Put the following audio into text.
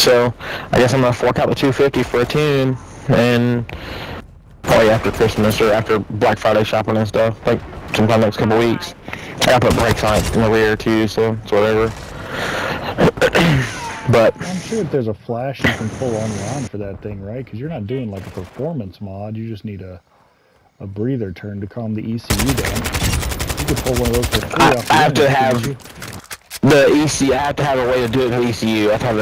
So I guess I'm gonna fork out the 250 for a tune, and probably after Christmas or after Black Friday shopping and stuff, like sometime next couple weeks. I gotta put brakes on it in the rear too, so it's whatever. but I'm sure if there's a flash you can pull online for that thing, right? Because you're not doing like a performance mod. You just need a a breather turn to calm the ECU down. You could pull one of those for free I, I have to have the ECU. I have to have a way to do it in the ECU. I have to have